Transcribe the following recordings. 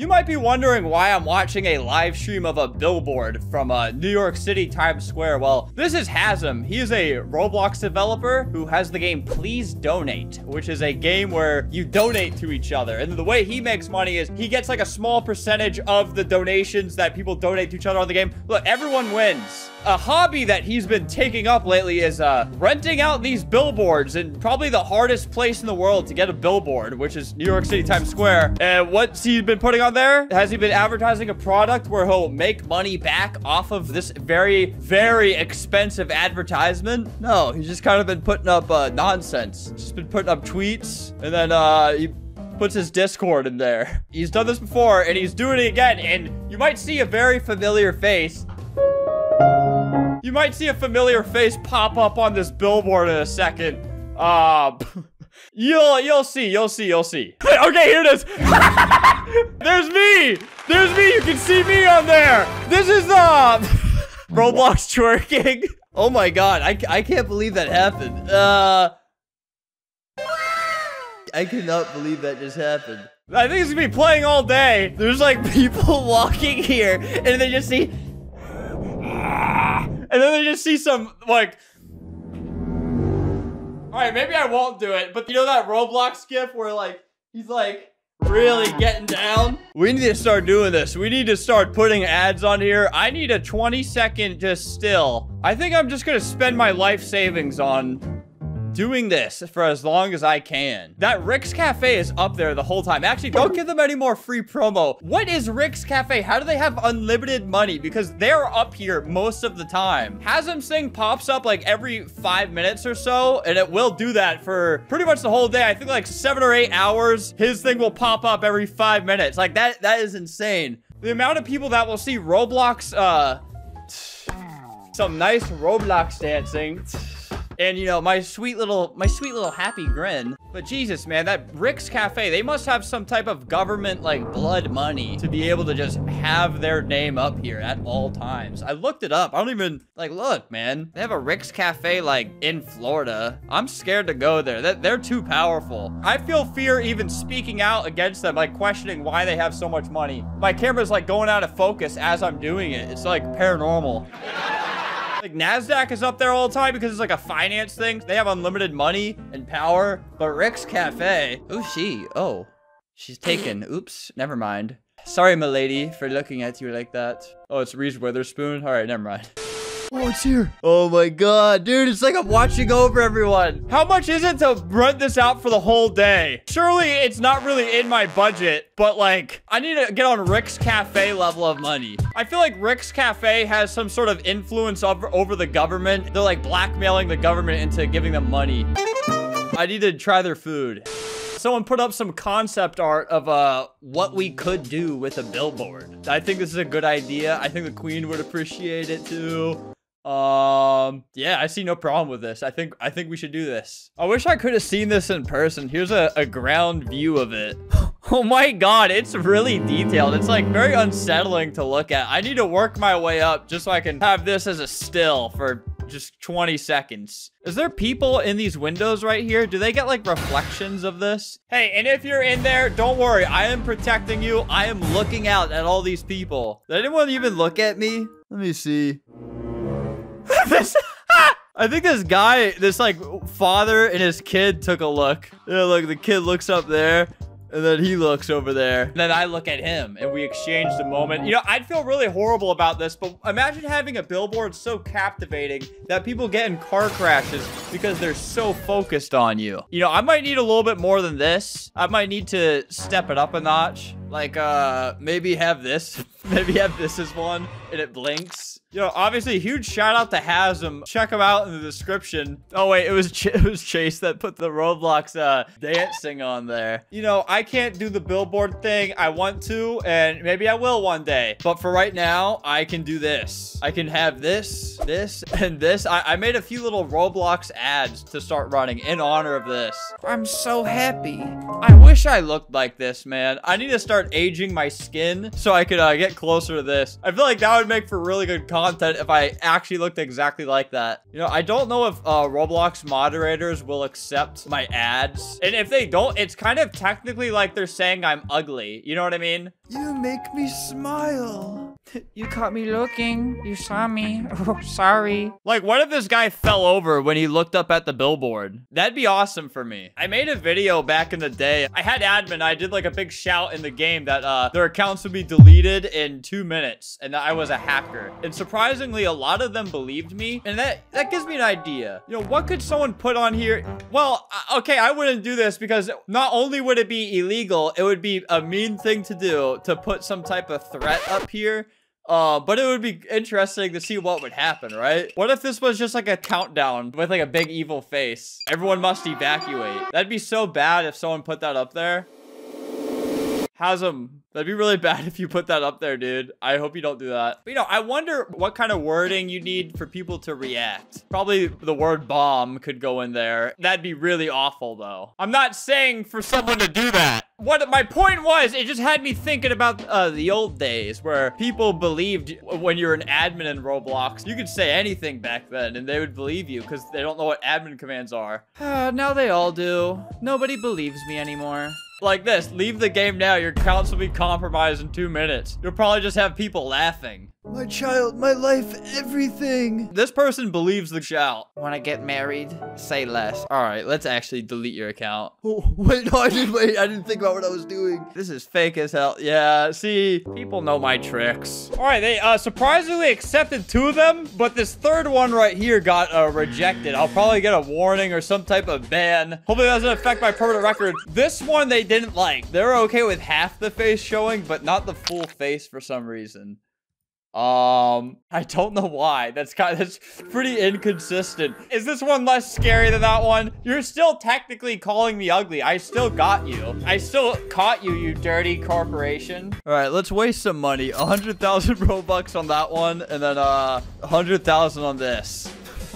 You might be wondering why I'm watching a live stream of a billboard from uh, New York City Times Square. Well, this is Hazem. He is a Roblox developer who has the game Please Donate, which is a game where you donate to each other. And the way he makes money is he gets like a small percentage of the donations that people donate to each other on the game. Look, everyone wins a hobby that he's been taking up lately is uh, renting out these billboards in probably the hardest place in the world to get a billboard, which is New York City Times Square. And what's he been putting on there? Has he been advertising a product where he'll make money back off of this very, very expensive advertisement? No, he's just kind of been putting up uh, nonsense. Just been putting up tweets and then uh, he puts his Discord in there. He's done this before and he's doing it again. And you might see a very familiar face you might see a familiar face pop up on this billboard in a second. Uh, you'll you'll see, you'll see, you'll see. okay, here it is. There's me. There's me. You can see me on there. This is the Roblox twerking. Oh my god, I, I can't believe that happened. Uh, I cannot believe that just happened. I think it's gonna be playing all day. There's like people walking here, and they just see and then they just see some, like... Alright, maybe I won't do it, but you know that Roblox gif where, like, he's, like, really getting down? We need to start doing this. We need to start putting ads on here. I need a 20 second just still. I think I'm just gonna spend my life savings on doing this for as long as I can. That Rick's Cafe is up there the whole time. Actually, don't give them any more free promo. What is Rick's Cafe? How do they have unlimited money? Because they're up here most of the time. Hazem's thing pops up like every five minutes or so, and it will do that for pretty much the whole day. I think like seven or eight hours, his thing will pop up every five minutes. Like that, that is insane. The amount of people that will see Roblox, uh, some nice Roblox dancing and you know my sweet little my sweet little happy grin. But jesus man that rick's cafe they must have some type of government like blood money to be able to just have their name up here at all times. I looked it up. I don't even like look man. They have a rick's cafe like in florida. I'm scared to go there. That they're too powerful. I feel fear even speaking out against them like questioning why they have so much money. My camera's like going out of focus as i'm doing it. It's like paranormal like NASDAQ is up there all the time because it's like a finance thing. They have unlimited money and power. But Rick's Cafe, who's she? Oh, she's taken. Oops, never mind. Sorry, milady, for looking at you like that. Oh, it's Reese Witherspoon? All right, never mind. Oh, it's here. Oh my god, dude, it's like I'm watching over everyone. How much is it to rent this out for the whole day? Surely it's not really in my budget, but like, I need to get on Rick's Cafe level of money. I feel like Rick's Cafe has some sort of influence over, over the government. They're like blackmailing the government into giving them money. I need to try their food someone put up some concept art of uh what we could do with a billboard. I think this is a good idea. I think the queen would appreciate it too. Um, yeah, I see no problem with this. I think I think we should do this. I wish I could have seen this in person. Here's a, a ground view of it. oh my god, it's really detailed. It's like very unsettling to look at. I need to work my way up just so I can have this as a still for just 20 seconds. Is there people in these windows right here? Do they get like reflections of this? Hey, and if you're in there, don't worry. I am protecting you. I am looking out at all these people. Did anyone even look at me? Let me see. this I think this guy, this like father and his kid took a look. Yeah, look, the kid looks up there. And then he looks over there. And then I look at him and we exchange the moment. You know, I'd feel really horrible about this, but imagine having a billboard so captivating that people get in car crashes because they're so focused on you. You know, I might need a little bit more than this. I might need to step it up a notch. Like, uh, maybe have this. maybe have this as one and it blinks. You know, obviously, huge shout out to Hazem. Check him out in the description. Oh, wait, it was, Ch it was Chase that put the Roblox uh, dancing on there. You know, I can't do the billboard thing. I want to, and maybe I will one day. But for right now, I can do this. I can have this, this, and this. I, I made a few little Roblox ads to start running in honor of this. I'm so happy. I wish I looked like this, man. I need to start start aging my skin so I could uh, get closer to this. I feel like that would make for really good content if I actually looked exactly like that. You know, I don't know if uh, Roblox moderators will accept my ads. And if they don't, it's kind of technically like they're saying I'm ugly. You know what I mean? You make me smile. You caught me looking. You saw me. Oh, sorry. Like, what if this guy fell over when he looked up at the billboard? That'd be awesome for me. I made a video back in the day. I had admin. I did like a big shout in the game that uh, their accounts would be deleted in two minutes and that I was a hacker. And surprisingly, a lot of them believed me. And that, that gives me an idea. You know, what could someone put on here? Well, uh, okay, I wouldn't do this because not only would it be illegal, it would be a mean thing to do to put some type of threat up here uh, but it would be interesting to see what would happen, right? What if this was just like a countdown with like a big evil face? Everyone must evacuate. That'd be so bad if someone put that up there. Hazem, that'd be really bad if you put that up there, dude. I hope you don't do that. But, you know, I wonder what kind of wording you need for people to react. Probably the word bomb could go in there. That'd be really awful, though. I'm not saying for someone to do that. What my point was, it just had me thinking about uh, the old days where people believed when you're an admin in Roblox, you could say anything back then and they would believe you because they don't know what admin commands are. Now they all do. Nobody believes me anymore like this. Leave the game now. Your accounts will be compromised in two minutes. You'll probably just have people laughing. My child, my life, everything. This person believes the shout. Want to get married? Say less. All right, let's actually delete your account. Oh, wait, no, I didn't wait. I didn't think about what I was doing. This is fake as hell. Yeah, see, people know my tricks. All right, they uh, surprisingly accepted two of them, but this third one right here got uh, rejected. I'll probably get a warning or some type of ban. Hopefully that doesn't affect my permanent record. This one they didn't like. They're okay with half the face showing, but not the full face for some reason. Um, I don't know why. That's kind of, that's pretty inconsistent. Is this one less scary than that one? You're still technically calling me ugly. I still got you. I still caught you, you dirty corporation. All right, let's waste some money. 100,000 Robux on that one, and then uh, 100,000 on this.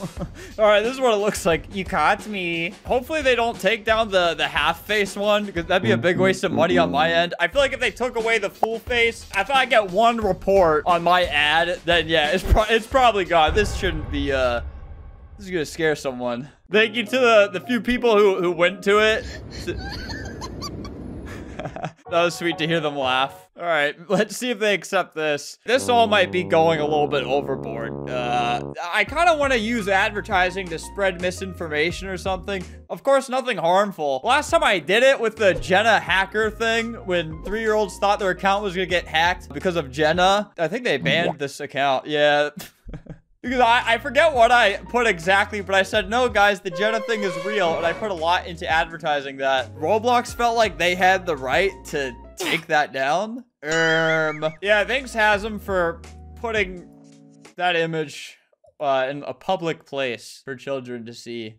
All right, this is what it looks like. You caught me. Hopefully they don't take down the, the half face one because that'd be a big waste of money on my end. I feel like if they took away the full face, if I get one report on my ad, then yeah, it's, pro it's probably gone. This shouldn't be, uh, this is gonna scare someone. Thank you to the, the few people who, who went to it. that was sweet to hear them laugh. All right, let's see if they accept this. This all might be going a little bit overboard. Uh, I kind of want to use advertising to spread misinformation or something. Of course, nothing harmful. Last time I did it with the Jenna hacker thing, when three-year-olds thought their account was going to get hacked because of Jenna, I think they banned this account. Yeah. Because I, I forget what I put exactly, but I said, no, guys, the Jenna thing is real. And I put a lot into advertising that Roblox felt like they had the right to take that down. Um, yeah, thanks, Hazem, for putting that image uh, in a public place for children to see.